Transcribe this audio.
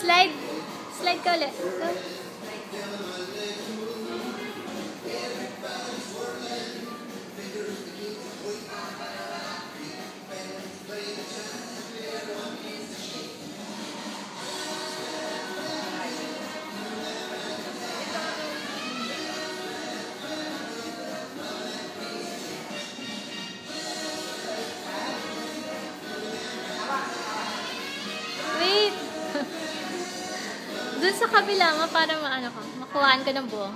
Slide. Slide ka ulit. Go. Dun sa kabila mo para maano ka, makuhaan ka ng buo.